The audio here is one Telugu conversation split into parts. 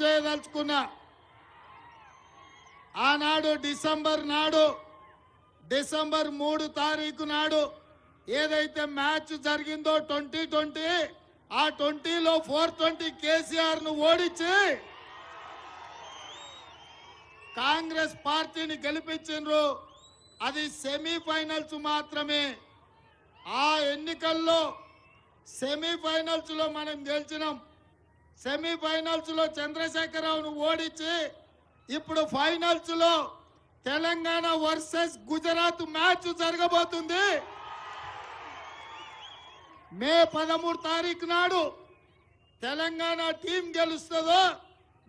చేయదలుచుకున్నా ఆనాడు డిసెంబర్ నాడు డిసెంబర్ మూడు తారీఖు నాడు ఏదైతే మ్యాచ్ జరిగిందో ట్వంటీ ట్వంటీ ఆ ట్వంటీలో ఫోర్ ట్వంటీ కేసీఆర్ను ఓడించి కాంగ్రెస్ పార్టీని గెలిపించిండ్రు అది సెమీఫైనల్స్ మాత్రమే. ఆ ఎన్నికల్లో సెమీఫైనల్స్లో మనం గెలిచినాం. సెమీఫైనల్స్లో చంద్రశేఖరరావును ఓడించి ఇప్పుడు ఫైనల్స్లో తెలంగాణ వర్సెస్ గుజరాత్ మ్యాచ్ జరగబోతుంది. మే పదమూడు తారీఖు నాడు తెలంగాణ టీం గెలుస్తుందో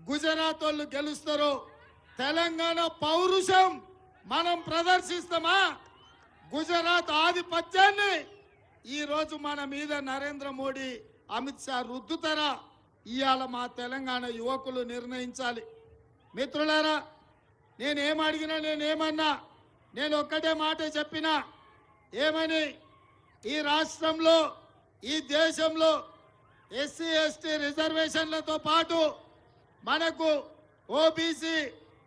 గుజరాత్ వాళ్ళు గెలుస్తారు తెలంగాణ పౌరుషం మనం ప్రదర్శిస్తామా? గుజరాత్ ఆధిపత్యాన్ని ఈరోజు మన మీద నరేంద్ర మోడీ అమిత్ షా రుద్దుతారా? ఇవాళ మా తెలంగాణ యువకులు నిర్ణయించాలి. మిత్రులారా నేనేం అడిగినా నేనేమన్నా నేను ఒక్కటే మాట చెప్పినా ఏమని? ఈ రాష్ట్రంలో ఈ దేశంలో ఎస్సీ ఎస్టీ రిజర్వేషన్లతో పాటు మనకు ఓబీసీ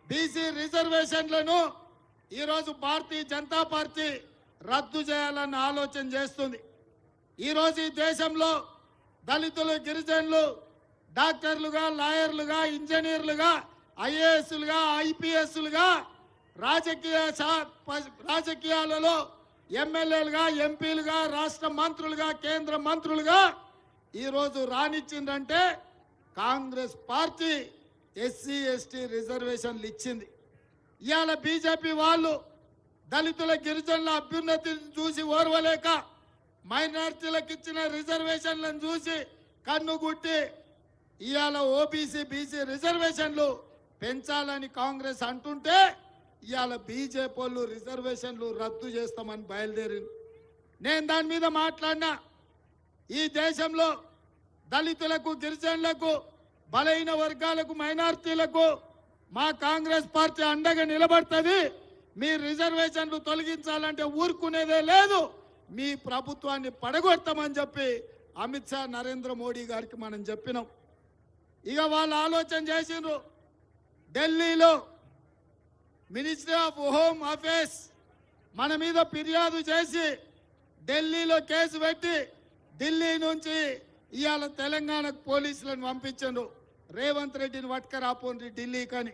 బీసీ రిజర్వేషన్లను ఈరోజు భారతీయ జనతా పార్టీ రద్దు చేయాలని ఆలోచన చేస్తుంది. ఈరోజు ఈ దేశంలో దళితులు గిరిజనులు డాక్టర్లుగా లాయర్లుగా ఇంజనీర్లుగా ఐఏఎస్లుగా ఐపీఎస్లుగా రాజకీయ ప- రాజకీయాలలో ఎమ్మెల్యేలుగా ఎంపీలుగా రాష్ట్ర మంత్రులుగా కేంద్ర మంత్రులుగా ఈరోజు రానిచ్చిందంటే కాంగ్రెస్ పార్టీ ఎస్సీ ఎస్టీ రిజర్వేషన్లు ఇచ్చింది. ఇవాళ బీజేపీ వాళ్ళు దళితుల గిరిజనుల అభ్యున్నతిని చూసి ఓర్వలేక మైనార్టీలకు ఇచ్చిన రిజర్వేషన్లను చూసి కన్నుగుట్టి ఇవాళ ఓబీసీ బీసీ రిజర్వేషన్లు పెంచాలని కాంగ్రెస్ అంటుంటే ఇవాళ బీజేపీ వాళ్ళు రిజర్వేషన్లు రద్దు చేస్తామని బయలుదేరి నేను దాని మీద మాట్లాడినా ఈ దేశంలో దళితులకు గిరిజనులకు బలహీన వర్గాలకు మైనార్టీలకు మా కాంగ్రెస్ పార్టీ అండగా నిలబడుతుంది. మీ రిజర్వేషన్లు తొలగించాలంటే ఊరుకునేదే లేదు. మీ ప్రభుత్వాన్ని పడగొడతామని చెప్పి అమిత్ షా నరేంద్ర మోడీ గారికి మనం చెప్పినాం. ఇక వాళ్ళు ఆలోచన చేసిండ్రు. ఢిల్లీలో మినిస్ట్రీ ఆఫ్ హోమ్ అఫేర్స్ మన మీద ఫిర్యాదు చేసి ఢిల్లీలో కేసు పెట్టి ఢిల్లీ నుంచి ఇవాళ తెలంగాణకు పోలీసులను పంపించండు రేవంత్ రెడ్డిని పట్టుకరాపోండి ఢిల్లీ కానీ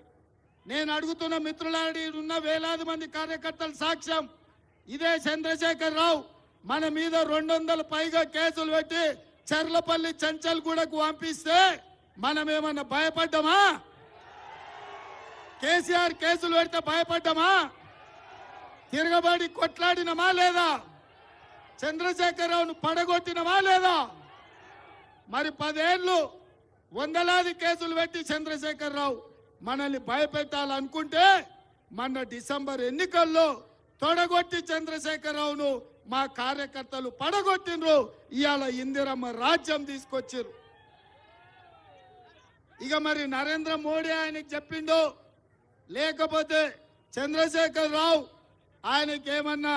నేను అడుగుతున్న మిత్రులాడి ఉన్న వేలాది మంది కార్యకర్తల సాక్ష్యం. ఇదే చంద్రశేఖర్ రావు మన మీద రెండు పైగా కేసులు పెట్టి చర్లపల్లి చంచల్గూడకు పంపిస్తే మనమేమన్నా భయపడ్డామా? కేసీఆర్ కేసులు పెడితే భయపడ్డామా? తిరగబడి కొట్లాడినమా లేదా? చంద్రశేఖరరావును పడగొట్టినమా లేదా? మరి పదేళ్ళు వందలాది కేసులు పెట్టి చంద్రశేఖరరావు మనల్ని భయపెట్టాలనుకుంటే మన డిసెంబర్ ఎన్నికల్లో తొడగొట్టి చంద్రశేఖరరావును మా కార్యకర్తలు పడగొట్టిండ్రు. ఇవాళ ఇందిరమ్మ రాజ్యం తీసుకొచ్చారు ఇక మరి నరేంద్ర మోడీ ఆయనకి చెప్పిండు లేకపోతే చంద్రశేఖర్ రావు ఆయనకి ఏమన్నా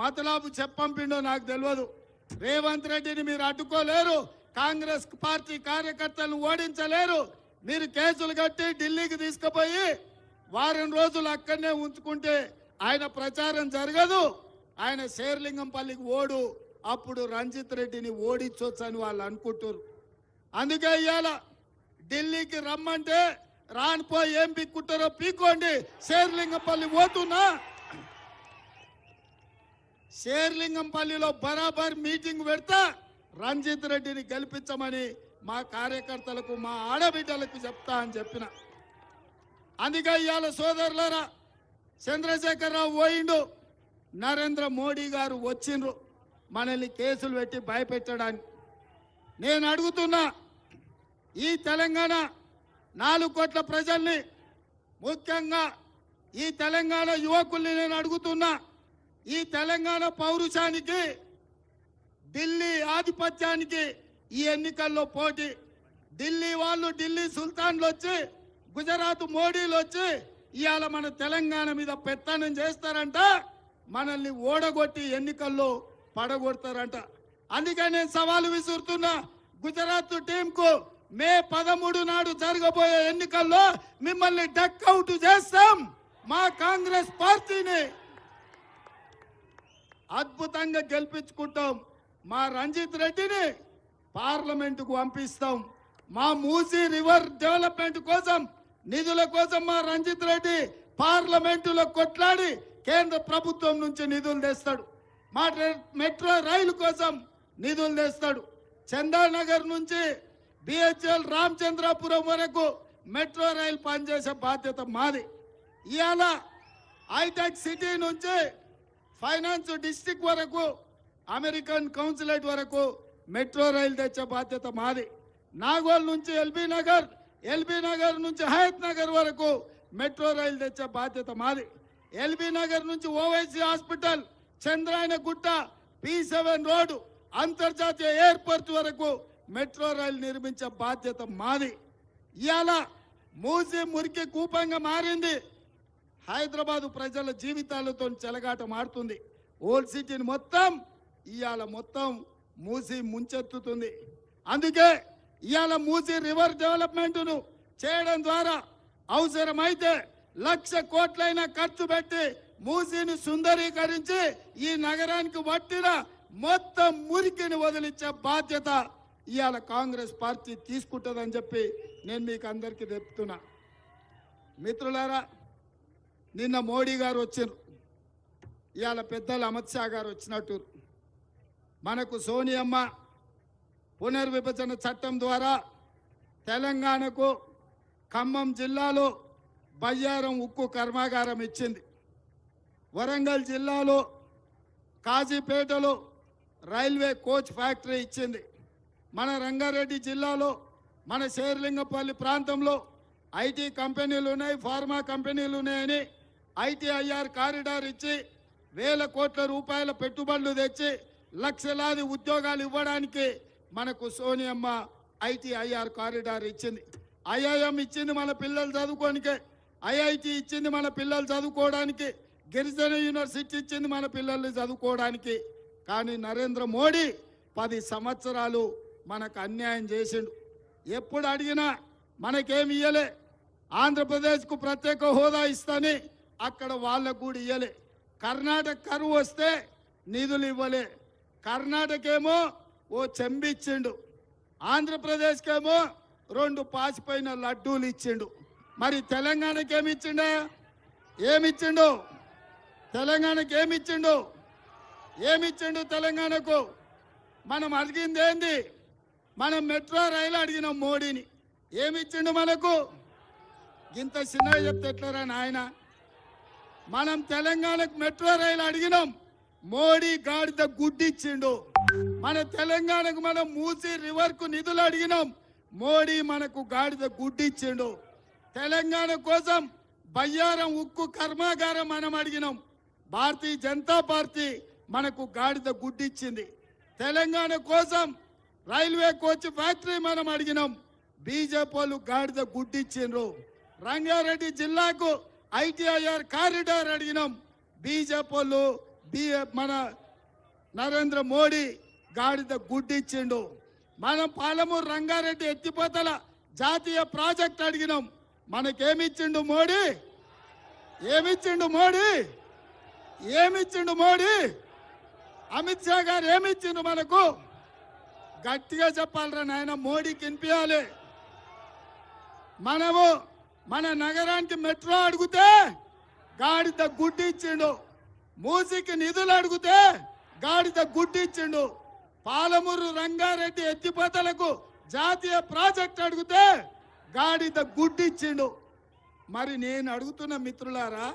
మతలాబు చెప్పంపిండో నాకు తెలియదు రేవంత్ రెడ్డిని మీరు అడ్డుకోలేరు. కాంగ్రెస్ పార్టీ కార్యకర్తలను ఓడించలేరు. మీరు కేసులు కట్టి ఢిల్లీకి తీసుకుపోయి వారం రోజులు అక్కడనే ఉంచుకుంటే ఆయన ప్రచారం జరగదు. ఆయన శేర్లింగంపల్లికి ఓడు. అప్పుడు రంజిత్ రెడ్డిని ఓడించవచ్చు అని వాళ్ళు అనుకుంటారు అందుకే ఇవాళ ఢిల్లీకి రమ్మంటే రానిపోయి ఏం పిక్కుంటారో పీక్కోండి. శేర్లింగంపల్లి పోతున్నా శేర్లింగంపల్లిలో బరాబర్ మీటింగ్ పెడతా రంజిత్ రెడ్డిని గెలిపించమని మా కార్యకర్తలకు మా ఆడబిడ్డలకు చెప్తా అని చెప్పిన. అందుకే ఇవాళ సోదరులరా చంద్రశేఖరరావు పోయిండు. నరేంద్ర మోడీ గారు వచ్చిండ్రు. మనల్ని కేసులు పెట్టి భయపెట్టడానికి. నేను అడుగుతున్నా ఈ తెలంగాణ నాలుగు కోట్ల ప్రజల్ని ముఖ్యంగా ఈ తెలంగాణ యువకుల్ని నేను అడుగుతున్నా ఈ తెలంగాణ పౌరుషానికి ఢిల్లీ ఆధిపత్యానికి ఈ ఎన్నికల్లో పోటీ. ఢిల్లీ వాళ్ళు ఢిల్లీ సుల్తాన్లు వచ్చి గుజరాత్ మోడీలు వచ్చి ఇవాళ మన తెలంగాణ మీద పెత్తనం చేస్తారంట మనల్ని ఓడగొట్టి ఎన్నికల్లో పడగొడతారంట. అందుకే నేను సవాలు విసురుతున్నా గుజరాత్ టీంకు మే పదమూడు నాడు జరగబోయే ఎన్నికల్లో మిమ్మల్ని డక్అవుట్ చేస్తాం మా కాంగ్రెస్ పార్టీని. అద్భుతంగా గెలిపించుకుంటాం. మా రంజిత్ రెడ్డిని పార్లమెంటుకు పంపిస్తాం. మా మూసీ రివర్ డెవలప్మెంట్ కోసం నిధుల కోసం మా రంజిత్ రెడ్డి పార్లమెంటులో కొట్లాడి కేంద్ర ప్రభుత్వం నుంచి నిధులు తెస్తాడు. మా మెట్రో రైలు కోసం నిధులు తెస్తాడు. చందానగర్ నుంచి బిహెచ్ఎల్ రామచంద్రాపురం వరకు మెట్రో రైలు పనిచేసే బాధ్యత మాది. ఇవాళ హైటెక్ సిటీ నుంచి ఫైనాన్స్ డిస్టిక్ వరకు అమెరికన్ కౌన్సిలేట్ వరకు మెట్రో రైలు తెచ్చే బాధ్యత మాది. నాగోల్ నుంచి ఎల్బీ నగర్ ఎల్బీ నగర్ నుంచి హయత్ నగర్ వరకు మెట్రో రైలు తెచ్చే బాధ్యత మాది. ఎల్బీ నగర్ నుంచి Owaisi hospital Chandrayangutta P seven road అంతర్జాతీయ ఎయిర్పోర్ట్ వరకు మెట్రో రైలు నిర్మించే బాధ్యత మాది. ఇవాళ మూసి మురికి కూపంగా మారింది. హైదరాబాదు ప్రజల జీవితాలతో చెలగాట మారుతుంది. ఓల్డ్ సిటీని మొత్తం ఇవాళ మొత్తం మూసి ముంచెత్తుతుంది. అందుకే ఇవాళ మూసి రివర్ డెవలప్మెంట్ను చేయడం ద్వారా అవసరమైతే లక్ష కోట్లైనా ఖర్చు పెట్టి మూసిని సుందరీకరించి ఈ నగరానికి వట్టిన మొత్తం మురికిని వదిలించే బాధ్యత ఇవాళ కాంగ్రెస్ పార్టీ తీసుకుంటుందని చెప్పి నేను మీకు అందరికీ చెప్తున్నా. మిత్రులారా నిన్న మోడీ గారు వచ్చారు. ఇవాళ పెద్దలు అమిత్ షా గారు వచ్చినట్టు. మనకు సోనియమ్మ పునర్విభజన చట్టం ద్వారా తెలంగాణకు ఖమ్మం జిల్లాలో బయ్యారం ఉక్కు కర్మాగారం ఇచ్చింది. వరంగల్ జిల్లాలో కాజీపేటలో రైల్వే కోచ్ ఫ్యాక్టరీ ఇచ్చింది. మన రంగారెడ్డి జిల్లాలో మన శేర్లింగపల్లి ప్రాంతంలో ఐటీ కంపెనీలు ఉన్నాయి ఫార్మా కంపెనీలు ఉన్నాయని ఐటీఐఆర్ కారిడార్ ఇచ్చి వేల కోట్ల రూపాయల పెట్టుబడులు తెచ్చి లక్షలాది ఉద్యోగాలు ఇవ్వడానికి మనకు సోనియమ్మ ఐటీఐఆర్ కారిడార్ ఇచ్చింది. ఐఐఎం ఇచ్చింది మన పిల్లలు చదువుకోనికే ఐఐటి ఇచ్చింది మన పిల్లలు చదువుకోవడానికి గిరిజన యూనివర్సిటీ ఇచ్చింది మన పిల్లల్ని చదువుకోవడానికి. కానీ నరేంద్ర మోడీ పది సంవత్సరాలు మనకు అన్యాయం చేసిండు. ఎప్పుడు అడిగినా మనకేమి ఇయ్యలే. ఆంధ్రప్రదేశ్కు ప్రత్యేక హోదా ఇస్తాని అక్కడ వాళ్ళకు కూడా ఇయ్యలే. కర్ణాటక కరువు వస్తే నిధులు ఇవ్వలే. కర్ణాటక ఏమో ఓ చెంబిచ్చిండు. ఆంధ్రప్రదేశ్కేమో రెండు పాసిపోయిన లడ్డూలు ఇచ్చిండు. మరి తెలంగాణకి ఏమిచ్చిండ? ఏమిచ్చిండు తెలంగాణకి ఏమి ఇచ్చిండు ఏమిచ్చిండు తెలంగాణకు? మనం అడిగింది ఏంది మనం మెట్రో రైలు అడిగినాం మోడీని. ఏమిచ్చిండు మనకు? ఇంత చిన్నగా చెప్తే ఎట్లరా నాయన? మనం తెలంగాణకు మెట్రో రైలు అడిగినాం. మోడీ గాడిద గుడ్డిచ్చిండు. మన తెలంగాణకు మనం మూసి రివర్కు నిధులు అడిగినాం. మోడీ మనకు గాడిద గుడ్డిచ్చిండు. తెలంగాణ కోసం బయ్యారం ఉక్కు కర్మాగారం మనం అడిగినాం. భారతీయ జనతా పార్టీ మనకు గాడిద గుడ్డిచ్చింది. తెలంగాణ కోసం రైల్వే కోచ్ ఫ్యాక్టరీ మనం అడిగినాం బీజేపీ వాళ్ళు గాడిద గుడ్డిచ్చిండ్రు. రంగారెడ్డి జిల్లాకు ఐటీఐఆర్ కారిడార్ అడిగినాం బీజేపీ వాళ్ళు బీ మన నరేంద్ర మోడీ గాడిద గుడ్డిచ్చిండు. మనం పాలమూరు రంగారెడ్డి ఎత్తిపోతల జాతీయ ప్రాజెక్ట్ అడిగినాం మనకేమిచ్చిండు మోడీ? ఏమిచ్చిండు మోడీ? ఏమిచ్చిండు మోడీ? అమిత్ షా గారు ఏమిచ్చిండు మనకు? గట్టిగా చెప్పాలరా నాయన మోడీకి వినిపించాలి. మనము మన నగరానికి మెట్రో అడిగితే గాడిద గుడ్డి ఇచ్చిండు. మూసికి నిధులు అడిగితే గాడిద గుడ్డి ఇచ్చిండు. పాలమూరు రంగారెడ్డి ఎత్తిపోతలకు జాతీయ ప్రాజెక్ట్ అడిగితే గాడిద గుడ్డి ఇచ్చిండు. మరి నేను అడుగుతున్న మిత్రులారా